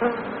Citizens